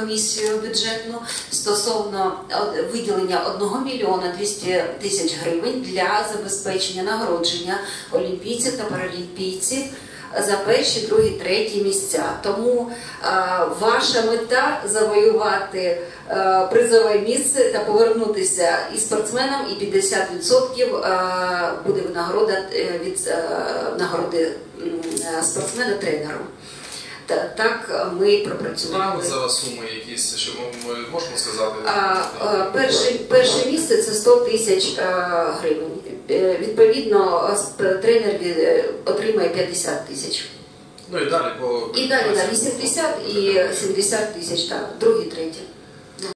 комісію бюджетну стосовно виділення 1 мільйона 200 тисяч гривень для забезпечення нагородження олімпійців та паралімпійців за перші, другі, треті місця. Тому е, ваша мета завоювати е, призове місце та повернутися і спортсменам, і 50% е, буде винагорода е, від е, нагороди е, спортсмена тренеру. Та- Так ми пропрацювали. Зараз суми якісь, що ми, можемо сказати? А, перше, перше місце це 100 тисяч гривень. Е, Відповідно, тренер е, отримає 50 тисяч. Ну і далі по І далі на 80 і 70 тисяч, так, другий, треті.